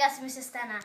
Czekaj, mi się stana.